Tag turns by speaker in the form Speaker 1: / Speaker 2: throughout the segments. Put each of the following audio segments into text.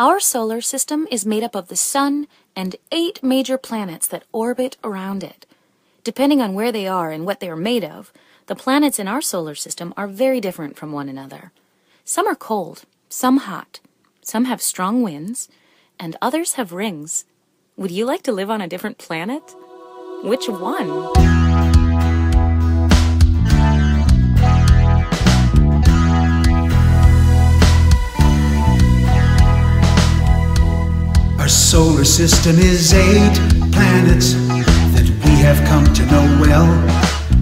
Speaker 1: Our solar system is made up of the Sun and eight major planets that orbit around it. Depending on where they are and what they are made of, the planets in our solar system are very different from one another. Some are cold, some hot, some have strong winds, and others have rings. Would you like to live on a different planet? Which one?
Speaker 2: Solar system is eight planets that we have come to know well.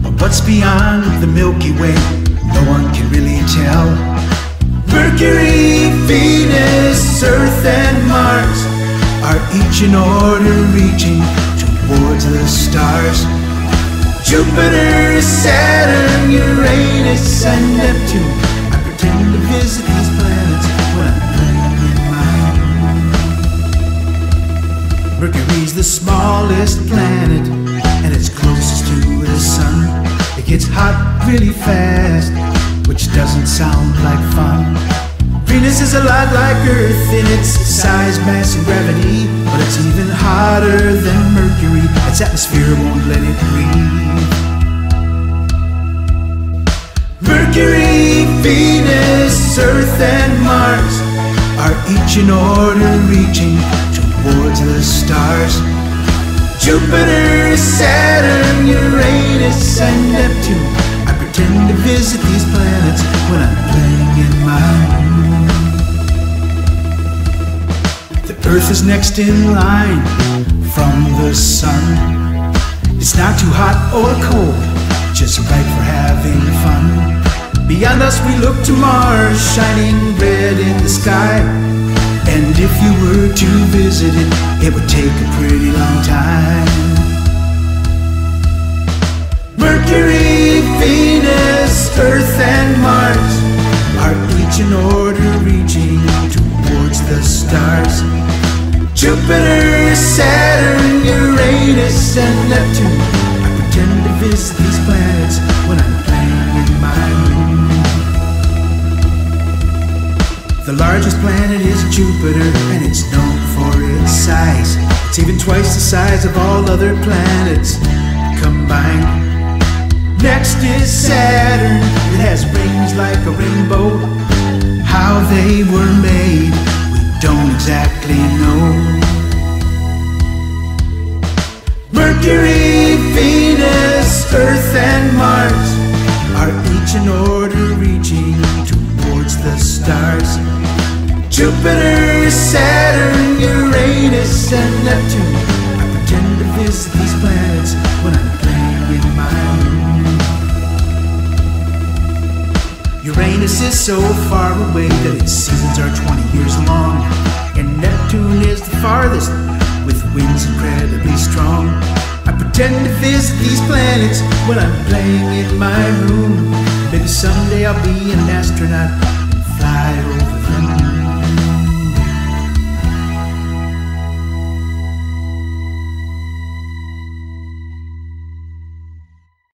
Speaker 2: But what's beyond the Milky Way, no one can really tell. Mercury, Venus, Earth, and Mars are each in order reaching towards the stars. Jupiter, Saturn, Uranus, and Neptune. Mercury's the smallest planet, and it's closest to the sun. It gets hot really fast, which doesn't sound like fun. Venus is a lot like Earth in its size, mass, and gravity, but it's even hotter than Mercury. Its atmosphere won't let it breathe. Mercury, Venus, Earth, and Mars are each in order reaching towards the stars. Jupiter, Saturn, Uranus, and Neptune. I pretend to visit these planets when I'm playing in my room. The Earth is next in line from the sun. It's not too hot or cold, just right for having fun. Beyond us, we look to Mars, shining red in the sky. And if you were to visit it, it would take a pretty long time. Mercury, Venus, Earth, and Mars are each in order reaching towards the stars. Jupiter, Saturn, Uranus, and Neptune. I pretend to visit these planets The largest planet is Jupiter, and it's known for its size. It's even twice the size of all other planets combined. Next is Saturn, it has rings like a rainbow. How they were made, we don't exactly know. Mercury, Venus, Earth, and Mars are each in order reaching towards the stars. Jupiter, Saturn, Uranus, and Neptune. I pretend to visit these planets when I'm playing in my room. Uranus is so far away that its seasons are 20 years long. And Neptune is the farthest, with winds incredibly strong. I pretend to visit these planets when I'm playing in my room. Maybe someday I'll be an astronaut and fly